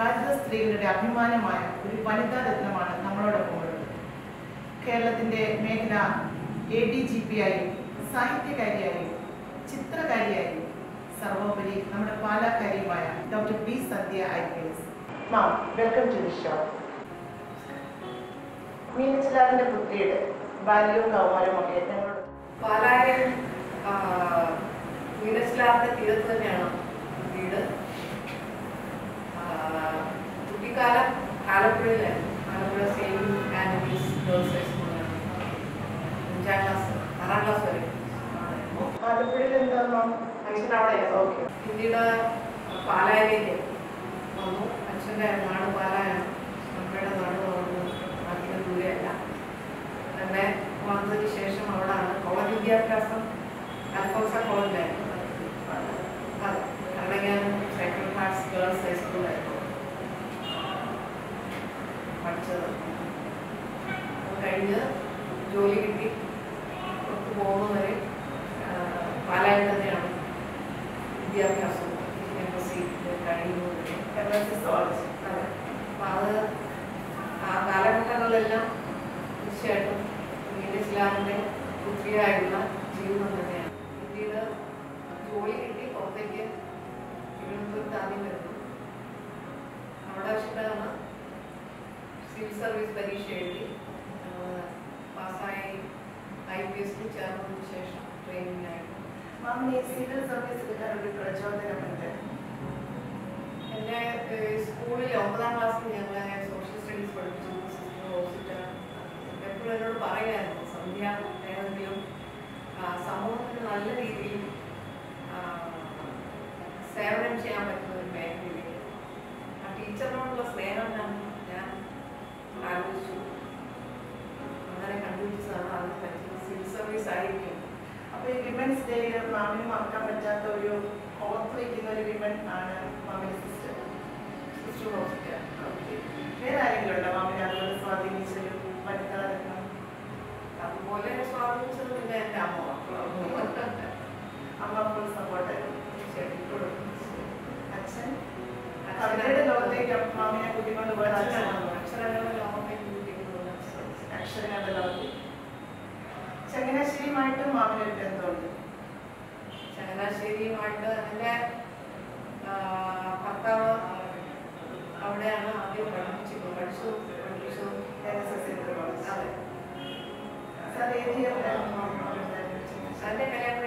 ഭാരത സ്ത്രീകളുടെ അഭിമാനമായ ഒരു വനിതാ രത്നമാണ് നമ്മളോടൊപ്പം ഉള്ളത്. കേരളത്തിന്റെ മേഖല എ ഡി ജി പി ആയും സാഹിത്യകാരിയായും ചിത്രകാരിയായും സർവോപരി നമ്മുടെ പാലാക്കാരിയുമായ doctor B Sandhya I P S ma'am welcome to the show. മീനച്ചിലാറിന്റെ പുത്രിയുടെ ബാല്യവും കൗമാരവും ഒക്കെ ഞങ്ങളോട് പാലായിൽ മീനച്ചിലാറിന്റെ തീരത്ത് തന്നെയാണ് വീട് ആ, കുട്ടിക്കാലം ആലപ്പുഴയിലായിരുന്നു ആലപ്പുഴ സെയിം ആനിമൽസ് ഗേൾസ് ഹൈസ്കൂളിലാണ് അഞ്ചാം ക്ലാസ് ആറാം ക്ലാസ് വരെ. ആലപ്പുഴയിൽ എന്താ മാം അച്ഛൻ അവിടെ ഓക്കെ പിന്നീട് പാലായിലേക്ക് വന്നു. അച്ഛന്റെ നാട് പാലായാണ്. അമ്മയുടെ നാട് വന്നു. അധികം ദൂരെയല്ല. അങ്ങനെ വന്നതിന് ശേഷം അവിടാണ്. കോളേജ് വിദ്യാഭ്യാസം അൽഫോൺസ കോളേജിലായിരുന്നു അതെ. കണ്ണങ്ങാനം സെക്കൻഡ് ക്ലാസ് ഗേൾസ് ഹൈസ്കൂളിലായിരുന്നു പഠിച്ചത് കഴിഞ്ഞ് ജോലി കിട്ടി. പുറത്ത് പോകുന്നവരെ പാലായിൽ തന്നെയാണ് വിദ്യാഭ്യാസം എം എസ് സി കഴിയുന്നവരെ എം എസ് സി സോളജി അതെ. അപ്പം അത് ആ കാലഘട്ടങ്ങളിലെല്ലാം തീർച്ചയായിട്ടും പിന്നീട് ഇസ്ലാമിന്റെ പുത്രിയായുള്ള ജീവിതം തന്നെയാണ്. പിന്നീട് ജോലി കിട്ടി പുറത്തേക്ക് തിരുവനന്തപുരത്ത് ആദ്യം വരുന്നു. അവിടെ വെച്ചിട്ടാണ് സിവിൽ സർവീസ് പരീക്ഷ എഴുതി പാസ്സായി ഐ പി എസിൽ ചേർന്നതിന് ശേഷം ട്രെയിനിങ്ങിനായിരുന്നു മാമിന് ഈ സിവിൽ സർവീസ് എടുക്കാൻ ഒരു പ്രചോദനം ഉണ്ട് എന്റെ ഏഹ്, സ്കൂളിൽ ഒമ്പതാം ക്ലാസ്സിൽ ഞങ്ങളെ സോഷ്യൽ സ്റ്റഡീസ് പഠിപ്പിച്ചു സിസ്റ്റർ റോസിറ്റ എപ്പോഴും എന്നോട് പറയായിരുന്നു സന്ധ്യ ഏതെങ്കിലും ആ, സമൂഹത്തിന് നല്ല രീതിയിൽ ആ, സേവനം ചെയ്യാൻ പറ്റുന്ന ഒരു മേഖലയിലേക്ക് ആ ടീച്ചറിനോടുള്ള സ്നേഹം ഞാൻ ഞാൻ ആലോചിച്ചു അങ്ങനെ കണ്ടുപിടിച്ചതാണ് അതിന് പറ്റുന്ന സിവിൽ സർവീസ് ആയിരിക്കും അപ്പൊ ഈ വിമൻസ് ഡേയിൽ മാമിന് മറക്കാൻ പറ്റാത്ത ഒരു ഓർത്ത് വയ്ക്കുന്ന ഒരു വിമൻ ആണ് മാമിന്റെ സിസ്റ്റർ സിസ്റ്റർ റോസിറ്റ വേറെ ആരെങ്കിലും ഉണ്ടോ മാമിനെ അതുപോലെ സ്വാധീനിച്ചൊരു വനിതാ രത്നം അതുപോലെ സ്വാധീനിച്ചത് പിന്നെ എന്റെ അമ്മ അമ്മ ഫുൾ സപ്പോർട്ട് അച്ഛൻ? അവരുടെ ലോകത്തേക്ക് മാമിനെ കുട്ടികൊണ്ട് പോയത് അച്ഛനാണ്. അക്ഷരങ്ങളുടെ ലോകത്തേക്ക് അച്ഛനാണ്. അക്ഷരങ്ങളുടെ ലോകത്തേക്ക് ചങ്ങനാശ്ശേരിയുമായിട്ട് മാമിനൊരു ബന്ധമുണ്ട്. ചങ്ങനാശ്ശേരിയുമായിട്ട് ആ, ഭർത്താവ് അവിടെയാണ് ആദ്യം പഠിപ്പിച്ചു പഠിച്ചു പഠിപ്പിച്ചു അതെ. സാർ ഏത് ഇയറിലായിരുന്നു മാം കല്യാണം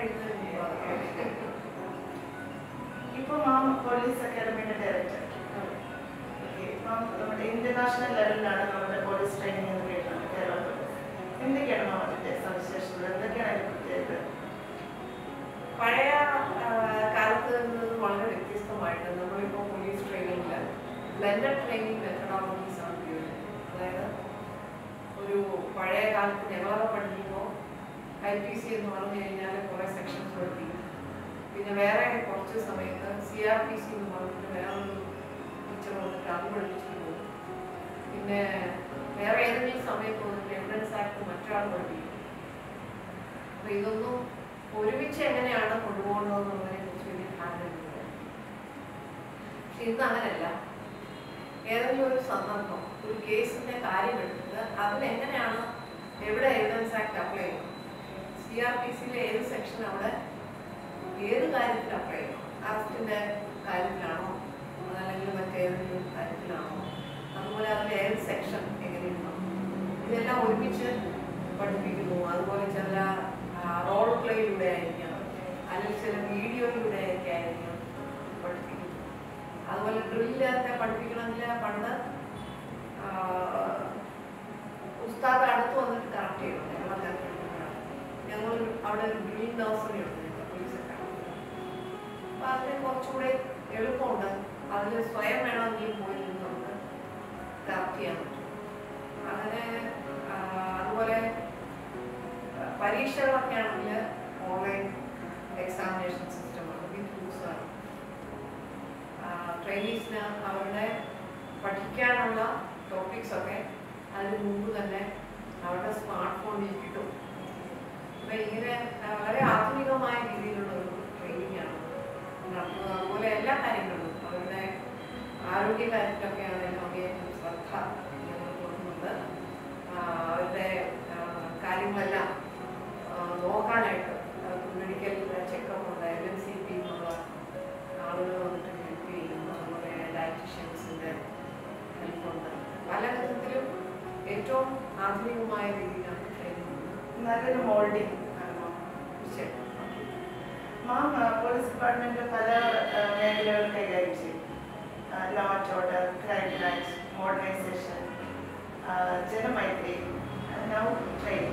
ഇപ്പോൾ പോലീസ് അക്കാഡമിയുടെ ഡയറക്ടർ. മാം നമ്മുടെ ഇന്റർനാഷണൽ ലെവലിലാണ് നമ്മുടെ പോലീസ് ട്രെയിനിങ് എന്തൊക്കെയാണ് മാം അതിന്റെ സവിശേഷതകൾ എന്തൊക്കെയാണ് അതിന്റെ പ്രത്യേകത? പഴയ കാലത്ത് നിന്ന് വളരെ വ്യത്യസ്തമായിട്ട് നമ്മളിപ്പോൾ പോലീസ് ട്രെയിനിങ്ങിൽ ബ്ലെൻഡഡ് ട്രെയിനിങ് മെത്തഡോളജീസ് ആണ് ഉപയോഗിക്കുന്നത്. അതായത് ഒരു പഴയ കാലത്ത് ഞങ്ങളൊക്കെ പഠിക്കുമ്പോൾ ഐ പി സി എന്ന് പറഞ്ഞു കഴിഞ്ഞാൽ കുറേ സെക്ഷൻസ് പഠിപ്പിക്കും പിന്നെ വേറെ കുറച്ച് സമയത്ത് സി ആർ പി സി എന്ന് പറഞ്ഞിട്ട് വേറൊരു ടീച്ചർ വന്നിട്ട് അത് പഠിപ്പിച്ചിട്ട് പിന്നെ വേറെ ഏതെങ്കിലും സമയത്ത് വന്നിട്ട് ആക്ട് മറ്റൊരാൾ പഠിപ്പിക്കും അപ്പൊ ഇതൊന്നും ഒരുമിച്ച് എങ്ങനെയാണ് കൊണ്ടുപോകേണ്ടതെന്നുള്ളതിനെ കുറിച്ച് വലിയ ധാരണയില്ല. പക്ഷെ ഇന്ന് അങ്ങനെയല്ല. ഏതെങ്കിലും ഒരു സന്ദർഭം ഒരു കേസിന്റെ കാര്യം എടുത്തിട്ട് അതിലെങ്ങനെയാണ് എവിടെ എവിഡൻസ് ആക്ട് അപ്ലൈ ചെയ്യണം? സി ആർ പി സിയിലെ ഏത് സെക്ഷൻ അവിടെ ഏത് കാര്യത്തിൽ അപ്ലൈ ചെയ്യണം? അറസ്റ്റിന്റെ കാര്യത്തിലാണോ? അതല്ലെങ്കിൽ മറ്റേതെങ്കിലും കാര്യത്തിലാണോ? അതുപോലെ അതിന്റെ ഏത് സെക്ഷൻ എങ്ങനെയുണ്ടോ ഇതെല്ലാം ഒരുമിച്ച് പഠിപ്പിക്കുന്നു. അതുപോലെ ചില റോൾ പ്ലേയിലൂടെ ആയിരിക്കാം. അല്ലെങ്കിൽ ചില വീഡിയോയിലൂടെ ഒക്കെ ആയിരിക്കാം പഠിപ്പിക്കുന്നു അതുപോലെ ഡ്രില്ലൊക്കെ പഠിപ്പിക്കണമെങ്കിൽ പണ്ട് ഉസ്താദ് അടുത്ത് വന്നിട്ട് കറക്റ്റ് ചെയ്യണം. ഞങ്ങളൊക്കെ. ഞങ്ങൾ അവിടെ ഒരു ഗ്രീൻ ഡോസറി ഉണ്ട്. പോലീസ് അപ്പം അതിന് കുറച്ചുകൂടെ എളുപ്പമുണ്ട്. അതിൽ സ്വയം വേണമെങ്കിൽ പോയി കറക്റ്റ് അങ്ങനെ അതുപോലെ പരീക്ഷകളൊക്കെ ആണെങ്കിൽ ഓൺലൈൻ എക്സാമിനേഷൻ സിസ്റ്റം വിത്ത് ബുക്സാണ് ട്രെയിനീസിന് അവരുടെ പഠിക്കാനുള്ള ടോപ്പിക്സ് ഒക്കെ അതിന് മുമ്പ് തന്നെ അവരുടെ സ്മാർട്ട് ഫോണിൽ കിട്ടും. അപ്പം ഇങ്ങനെ വളരെ ആധുനികമായ രീതിയിലുള്ള ഒരു ട്രെയിനിങ് ആണ് നടത്തുന്നത്. അതുപോലെ എല്ലാ കാര്യങ്ങളും അവരുടെ ആരോഗ്യ കാര്യത്തിലൊക്കെ ആണെങ്കിലും ഞങ്ങൾ കൊടുക്കുന്നുണ്ട് അവരുടെ കാര്യങ്ങളെല്ലാം നോക്കാനായിട്ട് മെഡിക്കൽ ചെക്കപ്പ് ഉണ്ട് എൽ എം സി പി എന്നുള്ള ആളുകൾ വന്നിട്ട് ഹെൽപ്പ് ചെയ്യുന്നു. അതുപോലെ ഡയറ്റീഷ്യൻസിന്റെ ഹെൽപ്പുണ്ട്. പല വിധത്തിലും ഏറ്റവും ആധുനികമായ രീതിയിലാണ് നല്ലൊരു തീർച്ചയായിട്ടും. മാം പോലീസ് ഡിപ്പാർട്ട്മെന്റ് പല മേഖലകൾ കൈകാര്യം ചെയ്യും. Law and order crime branch modernisation Janamaithri now train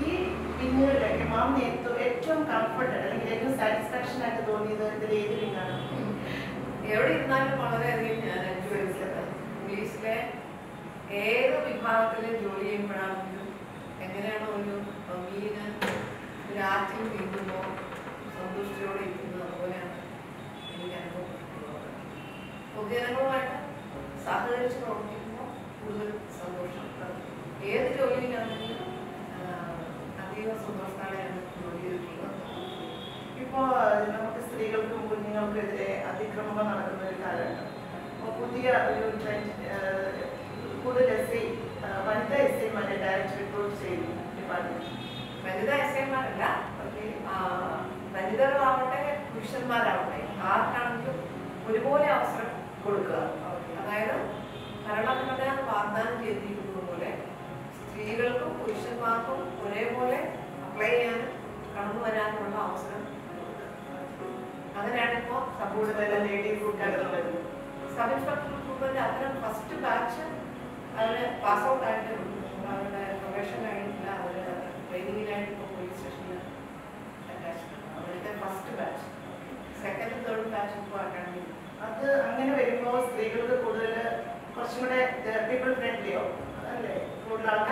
ഈ പിന്നുകളിലൊക്കെ മാം നേരത്തു ഏറ്റവും കംഫർട്ട് അല്ലെങ്കിൽ ഏറ്റവും സാറ്റിസ്ഫാക്ഷൻ ആയിട്ട് തോന്നിയത് ഇതിൽ ഏത് പിന്നാണ്? എവിടെ ഇരുന്നാലും വളരെയധികം ഞാൻ അനുഭവിച്ചത് ഇംഗ്ലീഷിലെ ഏത് വിഭാഗത്തിലെ ജോലി ചെയ്യുമ്പോഴാണെങ്കിലും എങ്ങനെയാണ് ഒരു മീന് രാത്രി നീങ്ങുമ്പോൾ സന്തോഷത്തോടെ ഇരിക്കുന്നത് അതുപോലെയാണ് എനിക്ക് അനുഭവപ്പെട്ടിട്ടുള്ളത് പൊതുജനങ്ങളുമായിട്ട് സഹകരിച്ച് പ്രവർത്തിക്കുമ്പോൾ കൂടുതൽ സന്തോഷം ഏത് ജോലിയിലാണെങ്കിലും അതീവ സന്തോഷത്തോടെയാണ് ജോലി ചെയ്തിട്ടുള്ളത് ഇപ്പോൾ നമുക്ക് സ്ത്രീകൾക്കും കുഞ്ഞുങ്ങൾക്കെതിരെ അതിക്രമങ്ങൾ നടക്കുന്ന ഒരു കാലമാണ് അപ്പോൾ പുതിയ ഒരു ട്രെൻഡ് കൂടുതൽ എസ് ഐ വനിതാ എസ് ഐമാരെ ഡയറക്റ്റ് റിക്രൂട്ട് ചെയ്യുന്നു ഡിപ്പാർട്ട്മെന്റ് വനിതാ എസ് ഐമാരല്ല. വനിതകളാവട്ടെ പുരുഷന്മാരാവട്ടെ ആർക്കാണെങ്കിലും ഒരുപോലെ അവസരം കൊടുക്കുക. ഭരണഘടന വാഗ്ദാനം ചെയ്തിരിക്കുന്നത് പോലെ സ്ത്രീകൾക്കും പുരുഷന്മാർക്കും ഒരേപോലെ അപ്ലൈ ചെയ്യാനും കടന്നു വരാനുമുള്ള അവസരം. അങ്ങനെയാണ് ഇപ്പോൾ സബ് ഇൻസ്പെക്ടർ ഗ്രൂപ്പിന്റെ അത്തരം ഫസ്റ്റ് ബാച്ച് അവർ പാസ് ഔട്ട് ആയിട്ട് അവരുടെ പ്രൊഫഷൻ കഴിഞ്ഞിട്ടില്ല. അവർ ട്രെയിനിങ്ങിലായിട്ട് ഇപ്പോൾ പോലീസ് സ്റ്റേഷനിൽ അവരുടെ first batch second third batch ഇപ്പോൾ അക്കാഡമി അത് അങ്ങനെ വരുമ്പോൾ സ്ത്രീകൾക്ക് ഫ്രണ്ട്ലിയോ അല്ലേ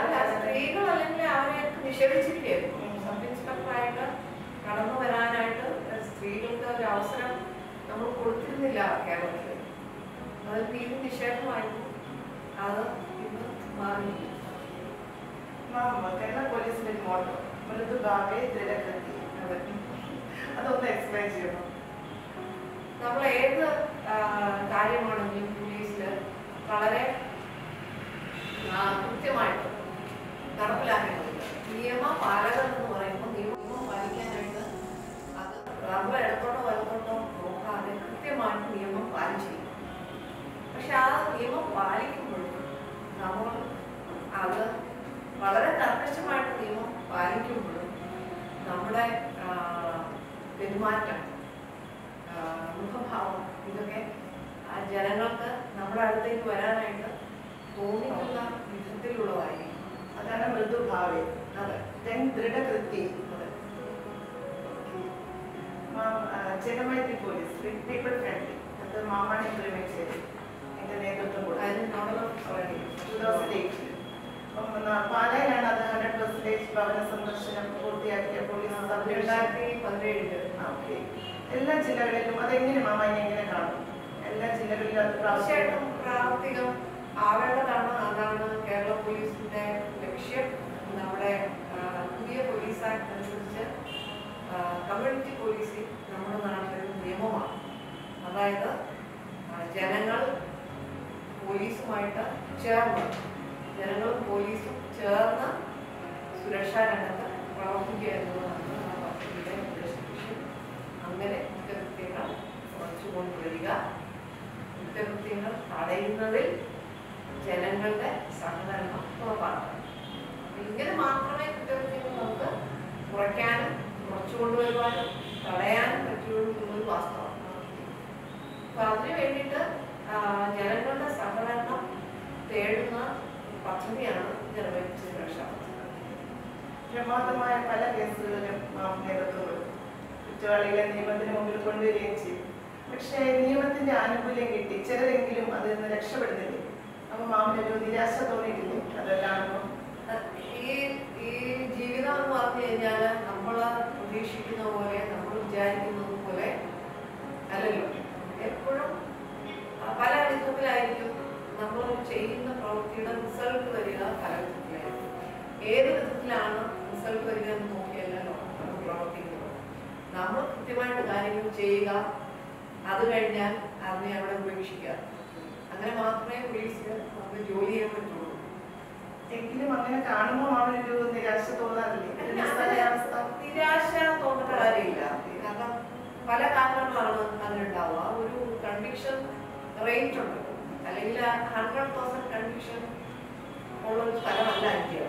അല്ല സ്ത്രീകൾ അല്ലെങ്കിൽ അവരെ നിഷേധിച്ചിരിക്കുകയായിരുന്നു സബ് ഇൻസ്പെക്ടറായിട്ട് കടന്നു വരാനായിട്ട് സ്ത്രീകൾക്ക് ഒരു അവസരം നമ്മൾ കൊടുത്തിരുന്നില്ല കേരളത്തിൽ അത് തീരെ നിഷേധമായിരുന്നു. അത് ഇന്ന് മാറി കേരള പോലീസിന്റെ മോട്ടോ മോട്ടോ മൃദുഭാവേ ദൃഢകൃതി അതെ അതൊന്ന് എക്സ്പ്ലെയിൻ ചെയ്യണം. നമ്മൾ ഏത് കാര്യമാണെങ്കിലും പോലീസിൽ വളരെ കൃത്യമായിട്ട് നടപ്പിലാക്കേണ്ടതുണ്ട്. നിയമ പാലകർ എന്ന് പറയുമ്പോൾ നിയമം പാലിക്കാനായിട്ട് അത് റബ്ബർ ഇടത്തോട്ടോ വലത്തോട്ടോ നോക്കാതെ കൃത്യമായിട്ട് നിയമം പാലിച്ചിരിക്കും. പക്ഷെ ആ നിയമം പാലിക്കുമ്പോഴും നമ്മൾ അത് വളരെ കർക്കശമായിട്ട് നിയമം പാലിക്കുമ്പോഴും നമ്മുടെ പെരുമാറ്റം മുഖഭാവം ഇതൊക്കെ ജനങ്ങൾക്ക് നമ്മുടെ അടുത്തേക്ക് വരാനായിട്ട് തോന്നിക്കുന്ന വിധത്തിലുള്ളതായിരിക്കും. അതാണ് മൃദുഭാവേ. അതെ. ദെൻ ദൃഢകൃതി അതെ പോലീസ് പീപ്പിൾ ഫ്രണ്ട്ലി. അത് മാമാണ് ഇംപ്ലിമെന്റ് ചെയ്തത് നേതൃത്വം കൂടെ അതിന് നോഡൽ ടൂ തൗസൻഡ് എയ്റ്റിൽ അപ്പം ന- പാലായിലാണ് അത് ഹൺഡ്രഡ് പെർസെന്റേജ് ഭവന സന്ദർശനം പൂർത്തിയാക്കിയ പോലീസ് സബ് രണ്ടായിരത്തി പതിനേഴിൽ. എല്ലാ ജില്ലകളിലും അതെങ്ങനെ മാമ എങ്ങനെ കാണും? എല്ലാ ജില്ലകളിലും അത് പ്രാവശ്യം പ്രാവർത്തികം ആവേണ്ടതാണ് അതാണ് കേരള പോലീസിന്റെ ലക്ഷ്യം. നമ്മുടെ പുതിയ പോലീസ് ആക്ട് അനുസരിച്ച് കമ്മ്യൂണിറ്റി പോലീസിംഗ് നമ്മുടെ നാട്ടിൽ നിയമമാണ്. അതായത് ജനങ്ങൾ പോലീസുമായിട്ട് ചേർന്ന് ജനങ്ങളും പോലീസും ചേർന്ന് സുരക്ഷാ രംഗത്ത് പ്രവർത്തിക്കുക എന്നുള്ളതാണ് ആ പദ്ധതിയുടെ ഉദ്ദേശം. അങ്ങനെ കുറ്റകൃത്യങ്ങൾ കുറച്ചുകൊണ്ടുവരിക കുറ്റകൃത്യങ്ങൾ തടയുന്നതിൽ ജനങ്ങളുടെ സഹകരണം ഉറപ്പാക്കണം ഇങ്ങനെ മാത്രമേ കുറ്റകൃത്യങ്ങൾ നമുക്ക് കുറയ്ക്കാനും കുറച്ചു കൊണ്ടുവരുവാനും തടയാനും പറ്റുള്ളൂ എന്നുള്ളത് വാസ്തവമാണ്. അപ്പൊ അതിനു വേണ്ടിയിട്ട് ജനങ്ങളുടെ സഹകരണം തേടുന്ന പദ്ധതിയാണ് ജനവൈദ്യ രക്ഷാ പ്രമാദമായ പല കേസുകളിലും നേതൃത്വം കുറ്റവാളികളെ നിയമത്തിന് മുമ്പിൽ കൊണ്ടുവരികയും ചെയ്യും. പക്ഷേ നിയമത്തിന്റെ ആനുകൂല്യം കിട്ടി. ചിലരെങ്കിലും അതിൽ നിന്ന് രക്ഷപ്പെടുന്നില്ലേ. മാമിനൊരു നിരാശ തോന്നിയിരുന്നു അതെല്ലാം ഈ ഈ ജീവിതം എന്ന് പറഞ്ഞു കഴിഞ്ഞാൽ നമ്മൾ പ്രതീക്ഷിക്കുന്ന പോലെ നമ്മൾ വിചാരിക്കുന്നത് പോലെ അല്ലല്ലോ. എപ്പോഴും പല വിധത്തിലായിരിക്കും നമ്മൾ ചെയ്യുന്ന പ്രവൃത്തിയുടെ റിസൾട്ട് വരിക പല വിധത്തിലായിരിക്കും. ഏത് വിധത്തിലാണ് റിസൾട്ട് വരിക എന്ന് നോക്കിയല്ലോ നമ്മൾ പ്രവർത്തിക്കുന്നത്. നമ്മൾ കൃത്യമായിട്ട് കാര്യങ്ങൾ ചെയ്യുക അത് കഴിഞ്ഞാൽ അതിനെ അവിടെ ഉപേക്ഷിക്കുക. അങ്ങനെ മാത്രമേ പോലീസിന് നമുക്ക് ജോലി ചെയ്യാൻ പറ്റുള്ളൂ. എങ്കിലും അങ്ങനെ കാണുമ്പോൾ ഒരു നിരാശ തോന്നാറില്ലേ? നിരാശ തോന്നേണ്ട കാര്യമില്ല. കാരണം പല കാരണങ്ങളാണ് അതിനുണ്ടാവുക ഒരു കൺവിക്ഷൻ റേറ്റ് ഉണ്ട്. അല്ലെങ്കിൽ ഹൺഡ്രഡ് പെർസെന്റ് കൺവിക്ഷൻ ഉള്ള ഒരു സ്ഥലമല്ല ഇന്ത്യ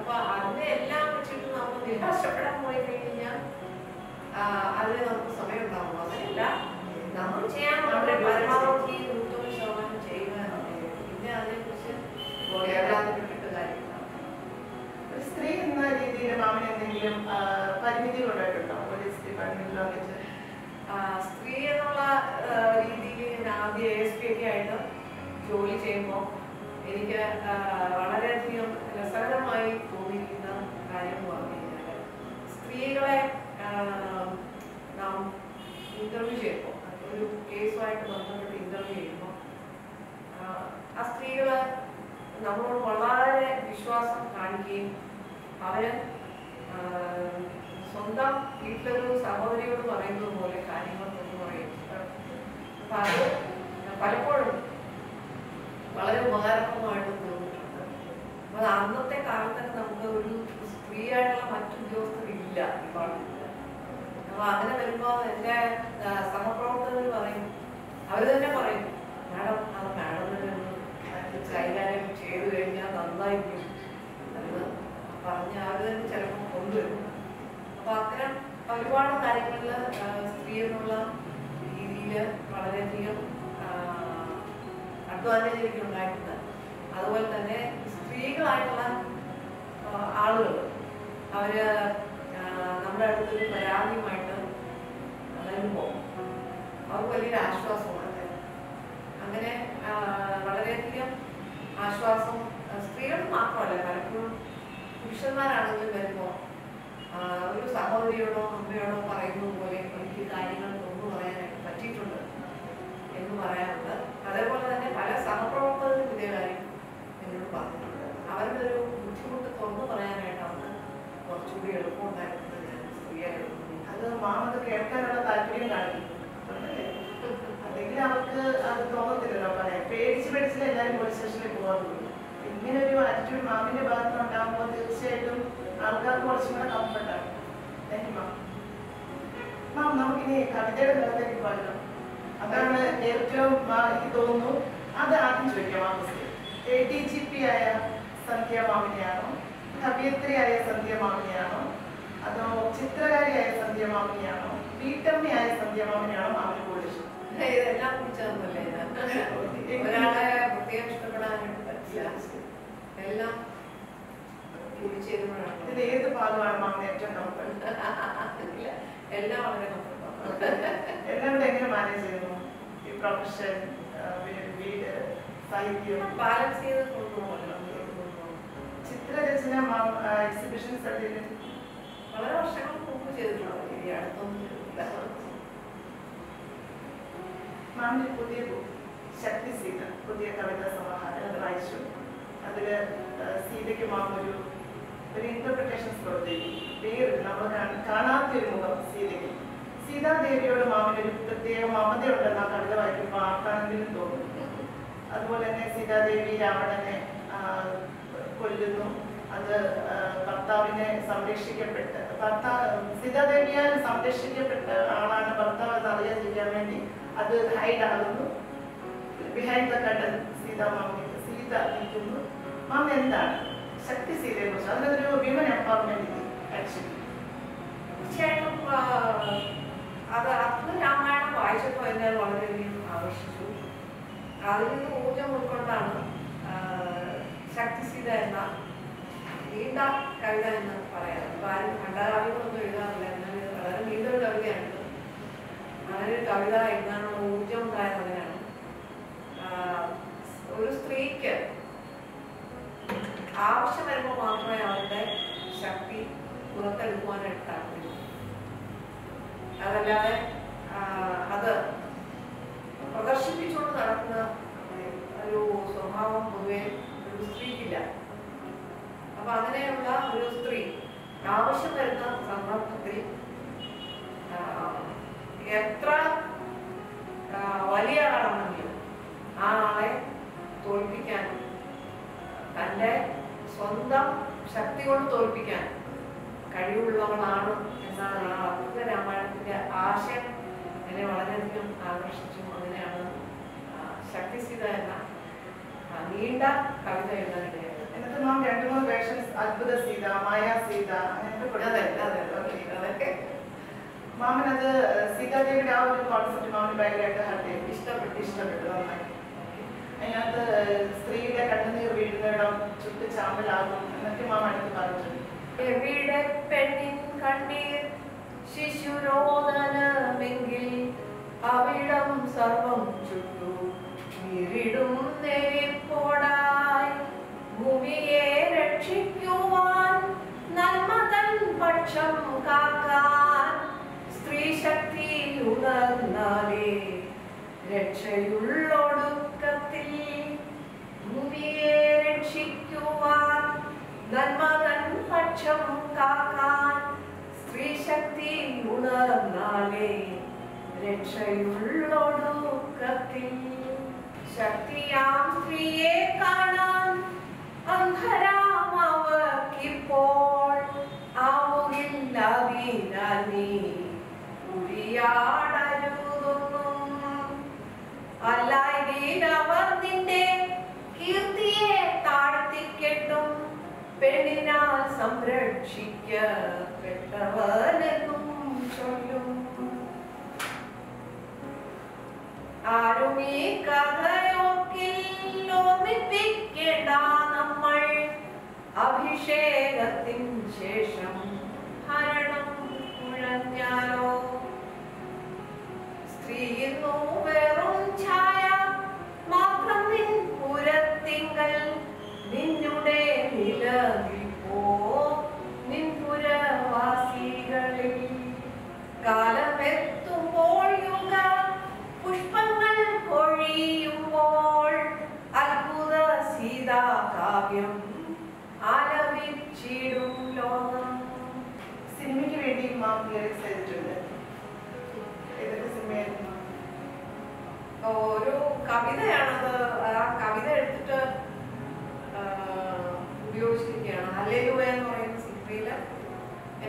അപ്പൊ അതിനെ എല്ലാം വെച്ചിട്ട് നമുക്ക് നിരാശപ്പെടാൻ പോയി കഴിഞ്ഞാൽ അതിന് നമുക്ക് സമയം ഉണ്ടാവും അങ്ങനെയല്ല നമ്മൾ ചെയ്യാനുള്ള പരമാവധി നൂറ്റൊന്ന് ശതമാനം ചെയ്യുക എന്നുള്ളത്. പിന്നെ അതിനെക്കുറിച്ച് വേവലാതിപ്പെട്ടിട്ട് കാര്യമില്ല ഒരു സ്ത്രീ എന്ന രീതിയിൽ മാമിന് എന്തെങ്കിലും ഉണ്ടായിട്ടുണ്ടോ? പോലീസ് ഡിപ്പാർട്ട്മെന്റിലോ വെച്ച് സ്ത്രീ എന്നുള്ള രീതിയിൽ ഞാൻ ആദ്യം എസ് പി ഒക്കെ ആയിട്ട് ജോലി ചെയ്യുമ്പോൾ എനിക്ക് വളരെയധികം രസകരമായി തോന്നിയിരിക്കുന്ന കാര്യം എന്ന് പറഞ്ഞു കഴിഞ്ഞാൽ സ്ത്രീകളെ നാം ഇന്റർവ്യൂ ചെയ്യുമ്പോൾ ഒരു കേസുമായിട്ട് ബന്ധപ്പെട്ട് ഇന്റർവ്യൂ ചെയ്യുമ്പോൾ ആ, സ്ത്രീകൾ നമ്മളോട് വളരെ വിശ്വാസം കാണിക്കുകയും അവർ സ്വന്തം വീട്ടിലൊരു സഹോദരിയോട് പറയുന്നത് പോലെ കാര്യങ്ങൾ എന്ന് പറയും അപ്പൊ അത് പലപ്പോഴും വളരെ ഉപകാരപ്രദമായിട്ട് തോന്നിയിട്ടുണ്ട് അപ്പൊ അന്നത്തെ കാലത്തൊക്കെ നമുക്ക് ഒരു സ്ത്രീയായിട്ടുള്ള മറ്റു ഉദ്യോഗസ്ഥരില്ല ഈ പാട്ടില്ല അപ്പൊ അങ്ങനെ വരുമ്പോ എന്റെ സഹപ്രവർത്തകർ പറയും അവർ തന്നെ പറയും മാഡം അത് മാഡം തന്നെ കൈകാര്യം ചെയ്തു കഴിഞ്ഞാൽ നന്നായിരിക്കും. പറഞ്ഞ് അവർ തന്നെ ചിലപ്പോൾ കൊണ്ടുവരും. അപ്പൊ അത്തരം ഒരുപാട് കാര്യങ്ങളിൽ സ്ത്രീ എന്നുള്ള രീതിയിൽ വളരെയധികം അഡ്വാന്റേജ് എനിക്ക് ഉണ്ടായിട്ടുണ്ട്. അതുപോലെ തന്നെ സ്ത്രീകളായിട്ടുള്ള ആളുകൾ അവർ നമ്മുടെ അടുത്തൊരു പരാതിയുമായിട്ട് വരുമ്പോൾ അവർക്ക് വലിയൊരു ആശ്വാസമാണ് അങ്ങനെ വളരെയധികം ആശ്വാസം സ്ത്രീകൾ മാത്രമല്ല പലപ്പോഴും പുരുഷന്മാരാണെങ്കിലും വരുമ്പോൾ ഒരു സഹോദരിയോടോ അമ്മയോടോ പറയുന്നത് പോലെ എനിക്ക് കാര്യങ്ങൾ തുറന്നു പറയാനായിട്ട് പറ്റിയിട്ടുണ്ട് എന്ന് പറയാറുണ്ട് അതേപോലെ തന്നെ പല സഹപ്രവർത്തകരും പുതിയ കാര്യം എന്നോട് പറഞ്ഞിട്ടുണ്ട്. അവരുടെ ഒരു ബുദ്ധിമുട്ട് തുറന്നു പറയാനായിട്ടാണ് കുറച്ചുകൂടി എളുപ്പമുണ്ടായിരുന്നത് ഞാൻ സ്ത്രീയായിരുന്നു അത് മാം അത് കേൾക്കാനുള്ള താല്പര്യം കാണിക്കും? അല്ലെങ്കിൽ അവർക്ക് അത് തോന്നത്തില്ലല്ലോ. പറയാൻ പേടിച്ച് പേടിച്ചില്ല എല്ലാവരും പോലീസ് സ്റ്റേഷനിൽ പോകാറുള്ളൂ ഇങ്ങനെ ഒരു ആറ്റിറ്റ്യൂഡ് മാമിന്റെ ഭാഗത്ത് ഉണ്ടാകുമ്പോൾ തീർച്ചയായിട്ടും ആൾക്കാർക്ക് കുറച്ചും കൂടെ കംഫർട്ടാണ് താങ്ക് മാം മാം നമുക്കിനി കവിതയുടെ ലോകത്തേക്ക് പോകാമല്ലോ അതാണ് ഏറ്റവും എനിക്ക് തോന്നുന്നു അത് ആദ്യം ചോദിക്കാം ma'am A D G P ആയ സന്ധ്യ മാമിനെയാണോ? കവിയത്രിയായ സന്ധ്യ മാമിനെയാണോ? അതോ ചിത്രകാരിയായ സന്ധ്യ മാമിനെയാണോ? വീട്ടമ്മയായ സന്ധ്യ മാമിനെയാണോ മാമിന് കൂടുതൽ ഇഷ്ടം? ഇതെല്ലാം കുറിച്ചൊന്നുമല്ലേ ഒരാളെ പ്രത്യേകം ഇഷ്ടപ്പെടാനായിട്ട് പറ്റില്ല. എല്ലാം ഇത് ഏത് ഭാഗമാണ് മാമിന് ഏറ്റവും കംഫർട്ട് എല്ലാം വളരെ കംഫർട്ടബിൾ എല്ലാം കൂടെ എങ്ങനെ മാനേജ് ചെയ്യുന്നു? ഈ പ്രൊഫഷൻ വീട് സാഹിത്യം? ബാലൻസ് ചെയ്ത് കൊണ്ടുപോകണം ചിത്രരചന എക്സിബിഷൻസ് എക്സിബിഷൻ സ്റ്റഡിയിൽ വളരെ വർഷങ്ങൾക്ക് മുമ്പ് ചെയ്തിട്ടുള്ളത് ഈ അടുത്തൊന്നും മാമിന്റെ പുതിയ ശക്തി സീത പുതിയ കവിതാ സമാഹാരം അത് വായിച്ചു. അതിൽ ആ, സീതയ്ക്ക് ഒരു ഒരു ഇന്റർപ്രിട്ടേഷൻസ് കൊടുത്തേക്കും. പേര് നമ്മൾ കാണ- കാണാത്ത ഒരു മുഖം സീതയ്ക്ക്. സീതാദേവിയോട് മാമിന് ഒരു പ്രത്യേക മമതയുണ്ടെന്ന് ആ കവിത വായിക്കുമ്പോൾ ആർക്കാണെങ്കിലും തോന്നും. അതുപോലെ തന്നെ സീതാദേവി രാവണനെ കൊല്ലുന്നു. അത് ഭർത്താവിനെ സംരക്ഷിക്കപ്പെട്ട് ഭർത്താവ് സീതാദേവിയാൽ സംരക്ഷിക്കപ്പെട്ട ആളാണ് ഭർത്താവ് എന്ന് അറിയാതിരിക്കാൻ വേണ്ടി അത് ഹൈഡ് ആകുന്നു. ബിഹൈൻഡ് ദ സീതാ മാമി സീത നിൽക്കുന്നു. മാമ എന്താണ് ശക്തി സീതയെ കുറിച്ച് അതിനൊരു വിമൻ എംപവർമെന്റ് ആക്ച്വലി തീർച്ചയായിട്ടും അത് അന്ന് രാമായണം വായിച്ചപ്പോൾ എന്നെ വളരെയധികം ആകർഷിച്ചു. അതിൽ നിന്ന് ഊർജം ഉൾക്കൊണ്ടാണ് ശക്തി ശക്തിസീത എന്ന നീണ്ട കവിത എന്ന് പറയാം ആരും ഖണ്ഡകാവ്യങ്ങളൊന്നും എഴുതാറില്ല. എന്നാൽ വളരെ നീണ്ടൊരു കവിതയാണ് ഒരു കവിത എഴുതാനുള്ള ഊർജം ഉണ്ടായത് അങ്ങനെയാണ് ഒരു സ്ത്രീക്ക് ആവശ്യം വരുമ്പോൾ മാത്രമേ അവരുടെ ശക്തി പുറത്തെടുക്കുവാനായിട്ട് താല്പര്യം അതല്ലാതെ അത് പ്രദർശിപ്പിച്ചുകൊണ്ട് നടക്കുന്ന ഒരു സ്വഭാവം പൊതുവെ ഒരു സ്ത്രീക്കില്ല. അപ്പൊ അങ്ങനെയുള്ള ഒരു സ്ത്രീ ആവശ്യം വരുന്ന സന്ദർഭത്തിൽ എത്ര ശക്തി കൊണ്ട് തോൽപ്പിക്കാൻ കഴിവുള്ളവളാണ് എന്നാണ് ആ അദ്ഭുത രാമായണത്തിന്റെ ആശയം. എന്നെ വളരെയധികം ആകർഷിച്ചു. അങ്ങനെയാണ് ശക്തി ശക്തിസീത എന്ന നീണ്ട കവിത എഴുതാനിടയായത്. എന്നിട്ട് മാം രണ്ടു മൂന്ന് വേർഷൻസ് അത്ഭുത സീത മായ സീത അങ്ങനത്തെ അതെ അതെ സീതാദേവിയുടെ ആ ഒരു കോൺസെപ്റ്റ് മാമിന് ഭയങ്കരമായിട്ട് ഇഷ്ടപ്പെട്ടു ഇഷ്ടപ്പെട്ടു നന്നായി. അതിനകത്ത് സ്ത്രീയുടെ കണ്ണുനീർ വീഴുന്നിടം ചുട്ട് ചാമ്പലാകും എന്നൊക്കെ മാമ അടുത്ത് പറഞ്ഞിട്ടുണ്ട്. എവിടെ പെണ്ണിൻ കണ്ണീർ ശിശുരോദനമെങ്കിൽ അവിടം സർവം ചുട്ടു. നീരിടും നെരിപ്പോടായി ഭൂമിയെ രക്ഷിക്കുവാൻ നന്മതൻ പക്ഷം കാക്കാൻ സ്ത്രീ ശക്തി ഉണർന്നാലേ രക്ഷയുള്ളൊടുക്കത്തിൽ ഭൂമിയെ രക്ഷിക്കുവാൻ നന്മതൻ പക്ഷം കാക്കാൻ സ്ത്രീ ശക്തി ഉണർന്നാലേ രക്ഷയുള്ളൊടുക്കത്തിൽ ശക്തിയാം സ്ത്രീയെ കാണാൻ അന്ധരാം അവർക്കിപ്പോൾ. ആവുകില്ലാതിനാൽ നീ ഉരിയാടരുതൊന്നും. നിന്റെ കീർത്തിയെ താഴ്ത്തിക്കെട്ടും പെണ്ണിനാൽ സംരക്ഷിക്കപ്പെട്ടവനെന്നും ചൊല്ലും. ആരും ഈ കഥയോക്കിൽ ഓർമ്മിപ്പിക്കേണ്ട നമ്മൾ. അഭിഷേകത്തിൻ ശേഷം ഹരണം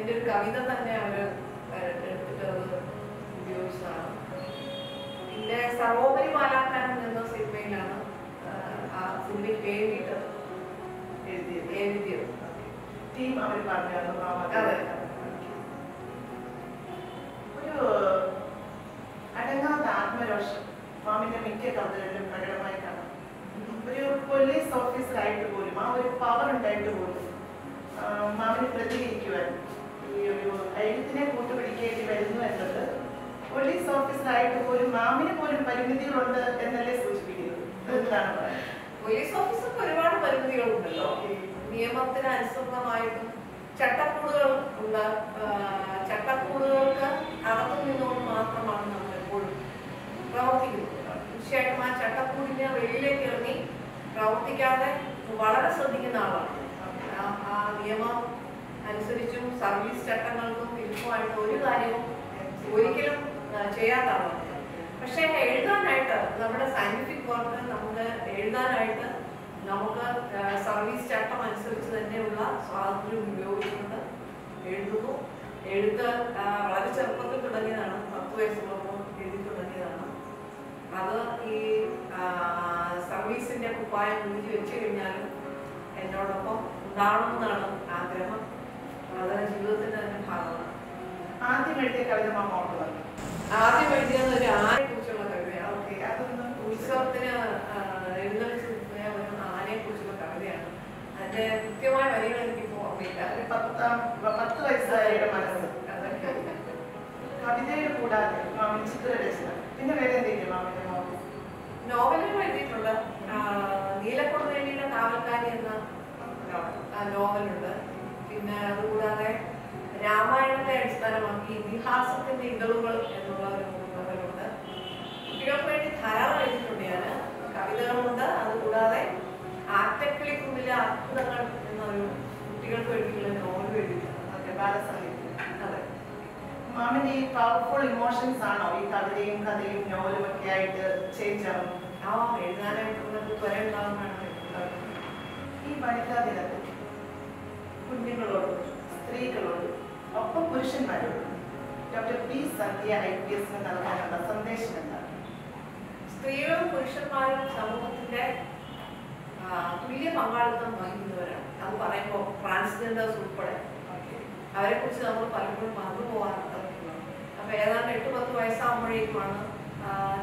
എന്റെ ഒരു കവിത തന്നെ അവർ എടുത്തിട്ട് അത് ഉപയോഗിച്ചതാണ്. പിന്നെ സർവോപരി മാലാക്കാരൻ എന്ന സിനിമയിലാണ് ആ, സിനിമയ്ക്ക് വേണ്ടിയിട്ട് എഴുതിയത് എഴുതിയത്. ടീം അവർ പറഞ്ഞു മാം അത്. ഒരു അടങ്ങാത്ത ആത്മരോഷം മാമിന്റെ മിക്ക കവിതകളിലും പ്രകടമായി കാണാം. ഒരു പോലീസ് ഓഫീസറായിട്ട് പോലും ആ ഒരു പവർ ഉണ്ടായിട്ട് പോലും മാമിന് പ്രതികരിക്കുവാൻ ഈ കൂട്ടുപിടിക്കേണ്ടി വരുന്നു എന്നത് പോലീസ് ഓഫീസറായിട്ട് പോലും മാമിന് പോലും പരിമിതികളുണ്ട് എന്നല്ലേ സൂചിപ്പിക്കുന്നത്? എന്താണ് പറയുന്നത്? പോലീസ് ഓഫീസർക്ക് ഒരുപാട് പരിമിതികളുണ്ടല്ലോ. നിയമത്തിന് അനുസൃതമായിട്ടും ചട്ടക്കൂടുകൾ ആ, ചട്ടക്കൂടുകൾക്ക് അകത്തു നിന്നുകൊണ്ട് മാത്രമാണ് നമ്മൾ എപ്പോഴും പ്രവർത്തിക്കുന്നത്. തീർച്ചയായിട്ടും ആ ചട്ടക്കൂടിനെ വെളിയിലേക്ക് ഇറങ്ങി പ്രവർത്തിക്കാതെ വളരെ ശ്രദ്ധിക്കുന്ന ആളാണ്. ആ നിയമം അനുസരിച്ചും സർവീസ് ചട്ടങ്ങൾക്കും വിരുദ്ധമായിട്ട് ഒരു കാര്യവും ഒരിക്കലും ആ, ചെയ്യാത്ത പക്ഷേ എഴുതാനായിട്ട് നമ്മുടെ സയന്റിഫിക് വർക്ക് നമുക്ക് എഴുതാനായിട്ട് നമുക്ക് സർവീസ് ചട്ടം അനുസരിച്ച് തന്നെയുള്ള സ്വാതന്ത്ര്യം ഉപയോഗിച്ചുകൊണ്ട് എഴുതുന്നു. എഴുത്ത് വളരെ ചെറുപ്പത്തിൽ തുടങ്ങിയതാണ്. പത്ത് വയസ്സുള്ളപ്പോൾ എഴുതി തുടങ്ങിയതാണ്. അത് ഈ സർവീസിന്റെ കുപ്പായം ഊരി വെച്ച് കഴിഞ്ഞാലും എന്നോടൊപ്പം ഉണ്ടാവണമെന്നാണ് ആഗ്രഹം. അത് ജീവിതത്തിന്റെ തന്നെ ഭാഗമാണ്. ആദ്യം എഴുതിയ കവിത മാമ ഓർമ്മ ആദ്യം എഴുതിയത് ഒരു ആനയെ കുറിച്ചുള്ള കവിതയാണ് ഓക്കെ. അതൊന്ന് ഉത്സവത്തിന് എഴുന്നള്ളിച്ച് നിൽക്കുന്ന ഒരു ആനയെ കുറിച്ചുള്ള കവിതയാണ്. അതിന്റെ കൃത്യമായ വരികൾ എനിക്ക് ഓർമ്മയില്ല. ഒരു പത്താം പത്ത് വയസ്സായയുടെ മനസ്സ്. കവിതയുടെ കൂടാതെ മാമിന് ചിത്രരചന. പിന്നെ വേറെ എന്തെങ്കിലും മാമിന്റെ നോവലുകൾ എഴുതിയിട്ടുണ്ട് ആ, നീലക്കുടവേലിയുടെ കാവൽക്കാരി എന്ന നോവലുണ്ട്. പിന്നെ അതുകൂടാതെ രാമായണത്തെ അടിസ്ഥാനമാക്കി ഇതിഹാസത്തിന്റെ ഇതളുകൾ എന്നുള്ള ഒരു നോവലുണ്ട് കുട്ടികൾക്ക് വേണ്ടി ധാരാളം എഴുതിയിട്ടുണ്ട് ഞാൻ കവിതകളുണ്ട്. അതുകൂടാതെ ആറ്റക്കിളിക്കുമ്പിലെ അത്ഭുതങ്ങൾ എന്നൊരു കുട്ടികൾക്ക് വേണ്ടിയിട്ടുള്ള നോവൽ എഴുതിയിട്ടുണ്ട്. ഓക്കെ ബാലസാഹിത്യം അതെ. മാമിന്റെ ഈ പവർഫുൾ ഇമോഷൻസ് ആണോ? ഈ കവിതയും കഥയും നോവലും ഒക്കെ ആയിട്ട് ചേഞ്ച് ആവും ആ എഴുതാനായിട്ടുള്ള ത്വര എഴുതുന്നത് ഈ വനിതാ ദിനത്തിൽ കുഞ്ഞുങ്ങളോടും സ്ത്രീകളോടും ഒപ്പം പുരുഷന്മാരോടും doctor P Sandhya I P എസിന് നൽകാനുള്ള സന്ദേശം എന്താണ്? സ്ത്രീകളും പുരുഷന്മാരും സമൂഹത്തിന്റെ തുല്യ പങ്കാളിത്തം വഹിക്കുന്നവരാണ്. അത് പറയുമ്പോൾ ട്രാൻസ്ജെൻഡേഴ്സ് ഉൾപ്പെടെ. അവരെ കുറിച്ച് നമ്മൾ പലപ്പോഴും മറന്നു പോകാറുണ്ട്. അപ്പൊ ഏതാണ്ട് എട്ട് പത്ത് വയസ്സാകുമ്പോഴേക്കുമാണ്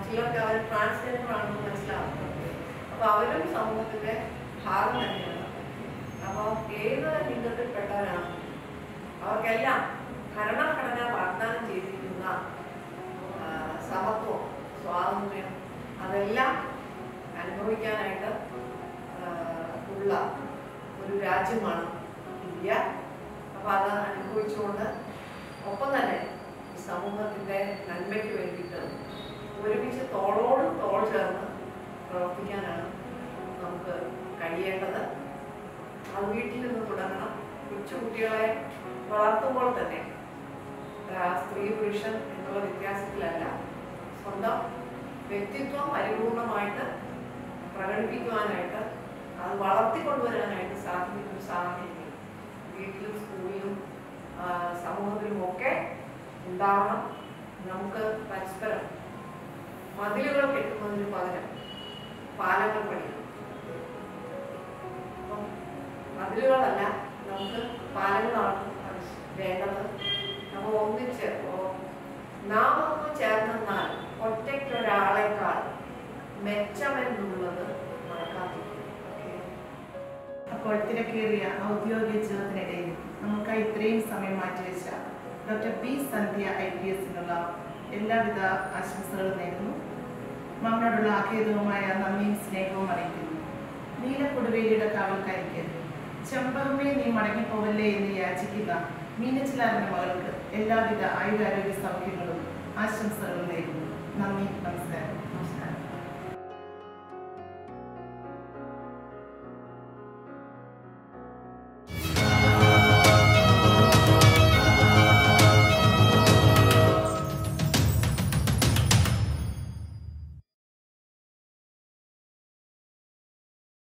ചിലർക്ക് അവർ ട്രാൻസ്ജെൻഡർ ആണെന്ന് മനസ്സിലാവുന്നത്. അപ്പൊ അവരും സമൂഹത്തിന്റെ ഭാഗം തന്നെയാണ്. അപ്പോൾ ഏത് ലിംഗത്തിൽപ്പെട്ടവരാണ് അവർക്കെല്ലാം ഭരണഘടന വാഗ്ദാനം ചെയ്തിരിക്കുന്ന സമത്വം സ്വാതന്ത്ര്യം അതെല്ലാം അനുഭവിക്കാനായിട്ട് ഉള്ള ഒരു രാജ്യമാണ് ഇന്ത്യ. അപ്പോൾ അത് അനുഭവിച്ചുകൊണ്ട് ഒപ്പം തന്നെ ഈ നന്മയ്ക്ക് വേണ്ടിയിട്ട് ഒരുമിച്ച് തോളോട് തോൾ ചേർന്ന് പ്രവർത്തിക്കാനാണ് നമുക്ക് കഴിയേണ്ടത്. അത് വീട്ടിൽ നിന്ന് തുടങ്ങണം. കൊച്ചുകുട്ടികളെ വളർത്തുമ്പോൾ തന്നെ ആ, സ്ത്രീ പുരുഷൻ എന്നുള്ള വ്യത്യാസത്തിലല്ല. സ്വന്തം വ്യക്തിത്വം പരിപൂർണമായിട്ട് പ്രകടിപ്പിക്കുവാനായിട്ട് അത് വളർത്തിക്കൊണ്ടുവരാനായിട്ട് സാധിക്കുന്ന സാഹചര്യം വീട്ടിലും സ്കൂളിലും സമൂഹത്തിലും ഒക്കെ ഉണ്ടാവണം. നമുക്ക് പരസ്പരം മതിലുകൾ കെട്ടുന്നതിന് പകരം പാലങ്ങൾ പണിയണം. മതിലുകളല്ല നമുക്ക് പാലങ്ങളാണ് വേണ്ടത്. നമ്മൾ ഒന്നിച്ച് നാമൊന്ന് ഒന്ന് ചേർന്നാൽ ഒറ്റയ്ക്കൊരാളെക്കാൾ മെച്ചമെന്നുള്ളത് മറക്കാതിരിക്കും? അപ്പോൾ തിരക്കേറിയ ഔദ്യോഗിക ജീവിതത്തിനിടയിൽ നമുക്ക് ഇത്രയും സമയം മാറ്റിവെച്ച doctor P Sandhya I P എസിനുള്ള എല്ലാവിധ ആശംസകളും നേരുന്നു. മമ്മളോടുള്ള ആഖേദവുമായ നന്ദിയും സ്നേഹവും അറിയിക്കുന്നു. നീലക്കൊടുവേലിയുടെ കാവൽക്കാരിക്ക് ചെമ്പകമേ നീ മടങ്ങിപ്പോവല്ലേ എന്ന് യാചിക്കുന്ന മീനച്ചിലാറിന്റെ മകൾക്ക് എല്ലാവിധ ആയുരാരോഗ്യ സൗഖ്യങ്ങളും ആശംസകളും നേരുന്നു. നന്ദി നമസ്കാരം.